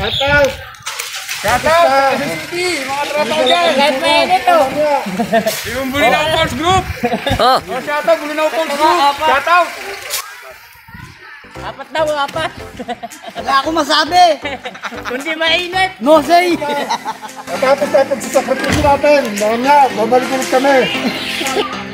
Shout out! Shout out sa Quezon City, mga tropa ko dyan. Kahit mainit oh. Yung Bulinaw Pulse Group. Oh, Oh, shout out, Bulinaw Pulse Group. Shout out. Apat daw, apat. Wala akong masabi. Kundi mainit. No say. Tapos na pagsasakripisyo natin. Noon nga, babalik ulit kami.